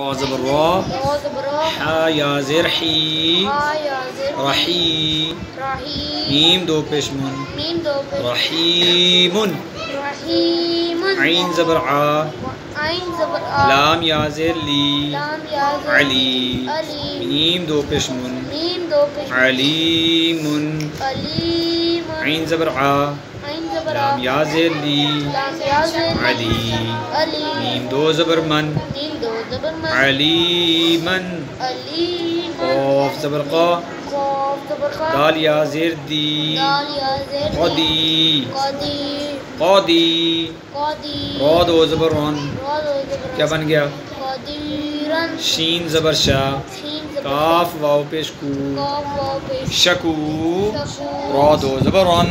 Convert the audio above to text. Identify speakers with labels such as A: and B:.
A: واظب الراء
B: حا
A: يا
B: زرحي
A: رحي
B: ميم دو بشمن
A: رحيم
B: عين زبر
A: عا
B: لام يا زر لي
A: علي
B: ميم دو بشمن
A: عليم
B: عين زبر
A: عا
B: لام یا زر لی علی
A: علی
B: میم دو زبر من
A: میم دو زبر من
B: علیمن
A: علیم
B: قاف زبر قا، دال یا زر دی
A: دال
B: قدی
A: قدیر
B: قادی
A: قدیر
B: را زبر رن کیا بن گیا؟ شین زبر شا، کاف واو پیش کو، شکو
A: شکو
B: را دو زبر رن